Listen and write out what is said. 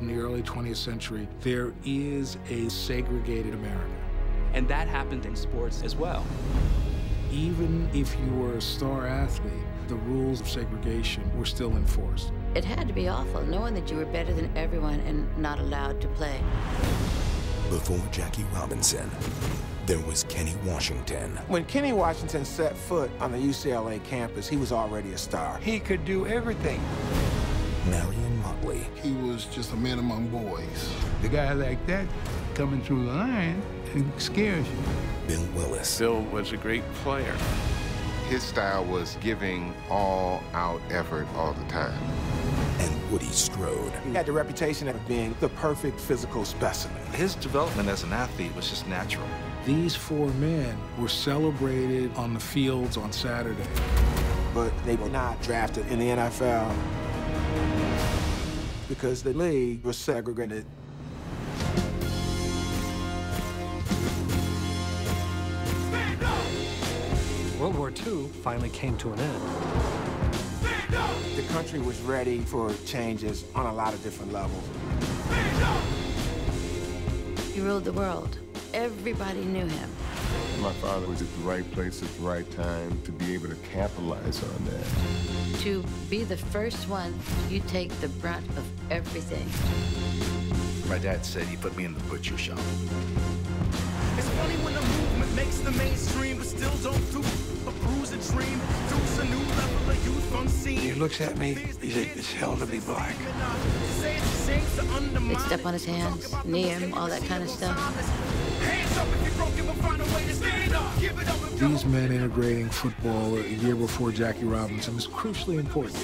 in the early 20th century, there is a segregated America. And that happened in sports as well. Even if you were a star athlete, the rules of segregation were still enforced. It had to be awful, knowing that you were better than everyone and not allowed to play. Before Jackie Robinson, there was Kenny Washington. When Kenny Washington set foot on the UCLA campus, he was already a star. He could do everything. Marion Motley. He was just a man among boys. The guy like that coming through the line it scares you. Bill Willis. Bill was a great player. His style was giving all out effort all the time. And Woody Strode. He had the reputation of being the perfect physical specimen. His development as an athlete was just natural. These four men were celebrated on the fields on Saturday. But they were not drafted in the NFL because the league was segregated. World War II finally came to an end. The country was ready for changes on a lot of different levels. He ruled the world. Everybody knew him. My father was at the right place at the right time to be able to capitalize on that. To be the first one, you take the brunt of everything. My dad said he put me in the butcher shop. It's funny when the movement makes the mainstream, but still don't do a bruise a dream. Produce a new level of youth unseen. He looks at me, he says, it's hell to be black. They'd step on his hands, knee him, all that kind of stuff. These men integrating football a year before Jackie Robinson is crucially important.